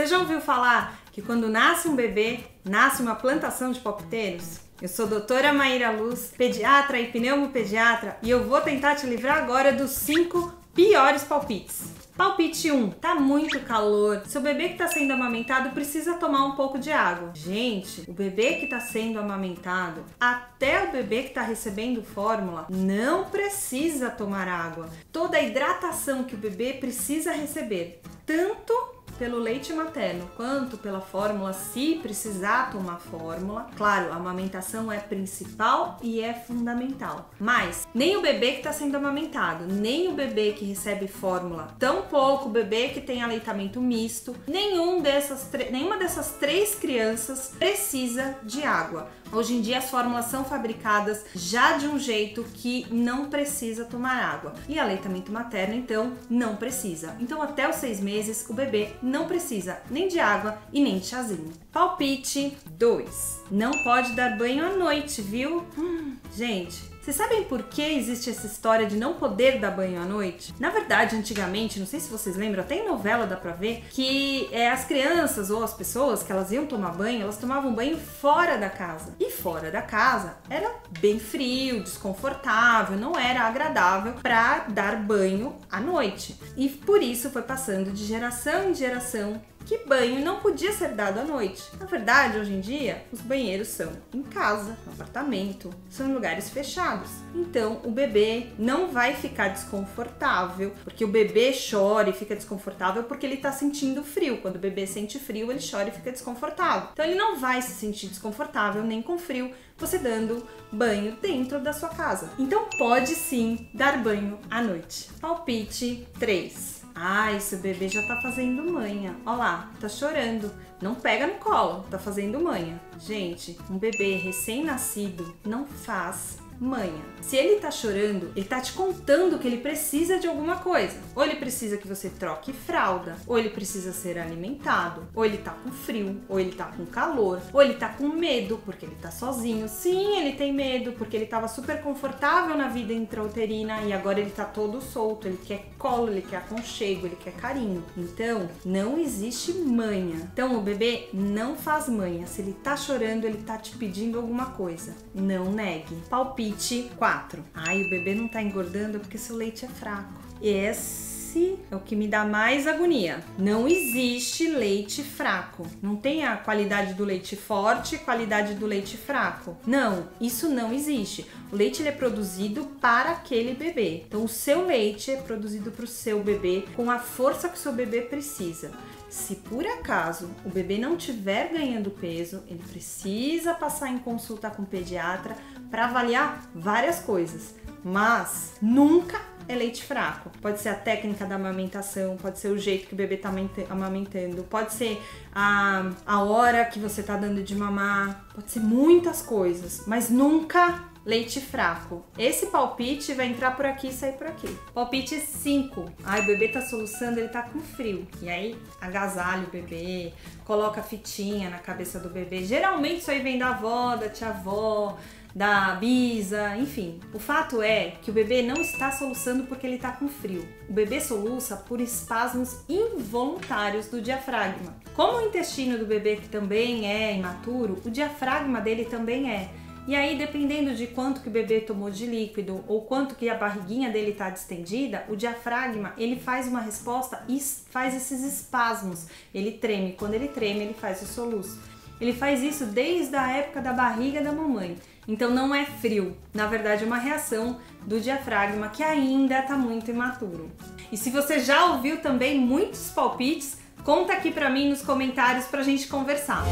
Você já ouviu falar que quando nasce um bebê, nasce uma plantação de palpiteiros? Eu sou doutora Maíra Luz, pediatra e pneumopediatra, e eu vou tentar te livrar agora dos 5 piores palpites. Palpite 1. Tá muito calor. Seu bebê que tá sendo amamentado precisa tomar um pouco de água. Gente, o bebê que tá sendo amamentado, até o bebê que tá recebendo fórmula, não precisa tomar água. Toda a hidratação que o bebê precisa receber, tanto pelo leite materno quanto pela fórmula, se precisar tomar fórmula. Claro, a amamentação é principal e é fundamental. Mas nem o bebê que está sendo amamentado, nem o bebê que recebe fórmula, tampouco o bebê que tem aleitamento misto, nenhum dessas nenhuma dessas três crianças precisa de água. Hoje em dia as fórmulas são fabricadas já de um jeito que não precisa tomar água. E aleitamento materno, então, não precisa. Então, até os seis meses, o bebê não precisa nem de água e nem de chazinho. Palpite 2. Não pode dar banho à noite, viu? Hum, gente, vocês sabem por que existe essa história de não poder dar banho à noite? Na verdade, antigamente, não sei se vocês lembram, até em novela dá pra ver, que é, as crianças ou as pessoas que elas iam tomar banho, elas tomavam banho fora da casa. E fora da casa era bem frio, desconfortável, não era agradável para dar banho à noite. E por isso foi passando de geração em geração que banho não podia ser dado à noite. Na verdade, hoje em dia, os banheiros são em casa, no apartamento, são em lugares fechados. Então, o bebê não vai ficar desconfortável, porque o bebê chora e fica desconfortável porque ele está sentindo frio. Quando o bebê sente frio, ele chora e fica desconfortável. Então, ele não vai se sentir desconfortável nem com frio você dando banho dentro da sua casa. Então, pode sim dar banho à noite. Palpite 3. Ah, esse bebê já tá fazendo manha. Ó lá, tá chorando. Não pega no colo, tá fazendo manha. Gente, um bebê recém-nascido não faz manha. Se ele tá chorando, ele tá te contando que ele precisa de alguma coisa. Ou ele precisa que você troque fralda, ou ele precisa ser alimentado, ou ele tá com frio, ou ele tá com calor, ou ele tá com medo porque ele tá sozinho. Sim, ele tem medo porque ele tava super confortável na vida intrauterina e agora ele tá todo solto, ele quer colo, ele quer aconchego, ele quer carinho. Então, não existe manha. Então, o bebê não faz manha. Se ele tá chorando, ele tá te pedindo alguma coisa. Não negue. Palpite Palpite 4. Ai, o bebê não tá engordando porque seu leite é fraco. Esse é o que me dá mais agonia. Não existe leite fraco. Não tem a qualidade do leite forte qualidade do leite fraco. Não, isso não existe. O leite é produzido para aquele bebê. Então, o seu leite é produzido para o seu bebê com a força que o seu bebê precisa. Se por acaso o bebê não estiver ganhando peso, ele precisa passar em consulta com o pediatra para avaliar várias coisas, mas nunca é leite fraco. Pode ser a técnica da amamentação, pode ser o jeito que o bebê tá amamentando, pode ser a, a hora que você tá dando de mamar, pode ser muitas coisas, mas nunca leite fraco. Esse palpite vai entrar por aqui e sair por aqui. Palpite 5. Ai, o bebê tá soluçando, ele tá com frio. E aí, agasalha o bebê, coloca fitinha na cabeça do bebê. Geralmente isso aí vem da avó, da tia-avó, da bisa, enfim. O fato é que o bebê não está soluçando porque ele está com frio. O bebê soluça por espasmos involuntários do diafragma. Como o intestino do bebê que também é imaturo, o diafragma dele também é. E aí, dependendo de quanto que o bebê tomou de líquido ou quanto que a barriguinha dele está distendida, o diafragma ele faz uma resposta e faz esses espasmos. Ele treme. Quando ele treme, ele faz o soluço. Ele faz isso desde a época da barriga da mamãe. Então não é frio, na verdade é uma reação do diafragma que ainda está muito imaturo. E se você já ouviu também muitos palpites, conta aqui para mim nos comentários para a gente conversar.